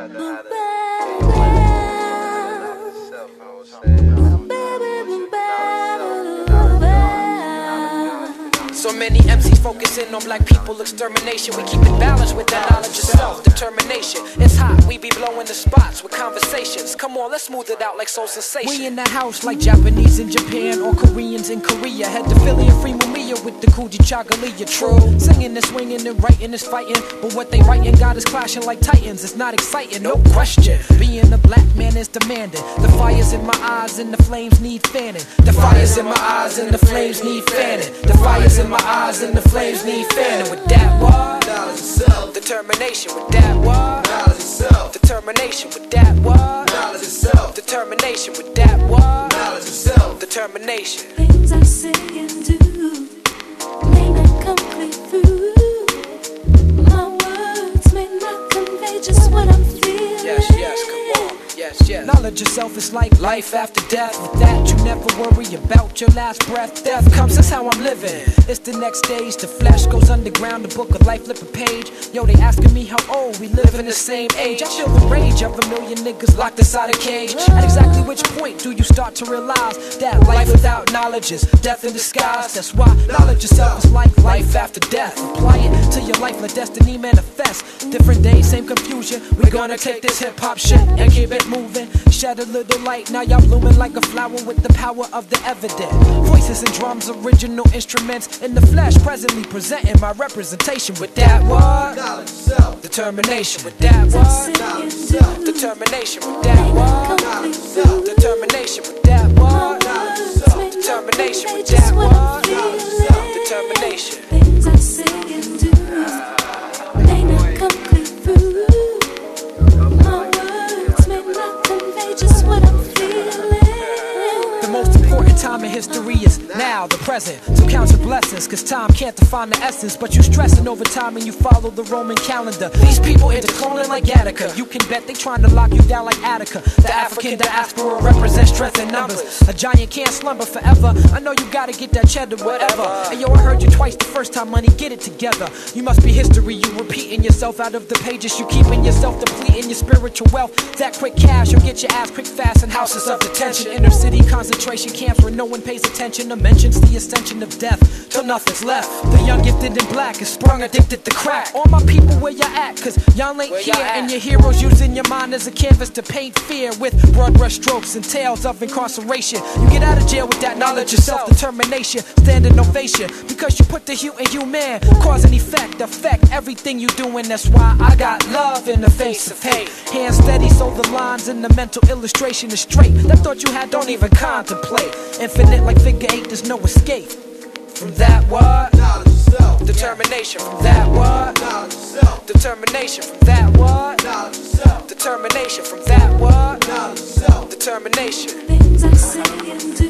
i don't the cell phone. So many MCs focusing on black people extermination. We keep it balanced with that knowledge of self determination. It's hot, we be blowing the spots with conversations. Come on, let's smooth it out like soul sensation. We in the house like Japanese in Japan or Koreans in Korea. Had the Philly and Free Mumia with the Coogee Chagalia. True, singing and swinging and writing is fighting. But what they writing got is clashing like titans. It's not exciting, no question. Being a black man is demanding. The fires in my eyes and the flames need fanning. The fires in my eyes and the flames need fanning. The fires in my eyes and the flames need fanning. With that what? Knowledge of self. Determination with that what? Knowledge of self. Determination with that what? Knowledge of self. Determination with that what? Knowledge of self. Determination. Things I say and do may not come clear through. My words may not convey just what I'm feeling. Yes, yes. Yes, yes. Knowledge yourself is like life after death. With that, you never worry about your last breath. Death comes, that's how I'm living. It's the next stage. The flesh goes underground. The book of life, flip a page. Yo, they asking me how old we live in the same age. I feel the rage of a million niggas locked inside a cage. At exactly which point do you start to realize that life without knowledge is death in disguise? That's why knowledge yourself is like life after death. Apply it to your life, let destiny manifest. Different days, same confusion. We gonna take this hip hop shit and keep it moving. Shed a little light, now y'all blooming like a flower with the power of the evident. Voices and drums, original instruments in the flesh, presently presenting my representation with that self. Determination with that what? Determination with that self. Determination with that what? Determination with that what? Now, the present. So count your blessings, cause time can't define the essence. But you stressing over time and you follow the Roman calendar. These people into like Attica. You can bet they trying to lock you down like Attica. The African diaspora represents strength in numbers. A giant can't slumber forever. I know you gotta get that cheddar, whatever. And yo, I heard you twice the first time, money, get it together. You must be history, you repeating yourself out of the pages. You keeping yourself depleting your spiritual wealth. That quick cash, you'll get your ass quick fast in houses of detention. Inner city concentration camps where no one pays attention to mentions the ascension of death till nothing's left. The young gifted in black is sprung addicted to crack. All my people, where y'all at? Cause y'all ain't here. And your heroes using your mind as a canvas to paint fear with broad brush strokes and tales of incarceration. You get out of jail with that knowledge of self determination, standing ovation. Because you put the hue in you, man. Cause and effect, affect everything you doing. That's why I got love in the face of hate. Hands steady, so the lines in the mental illustration is straight. That thought you had, don't even contemplate. Infinite like figure eight, there's no escape. From that what? Knowledge of self. Determination from that what? Knowledge of self. Determination from that what? Knowledge of self. Determination from that what? Knowledge of self. Determination. Things I say and do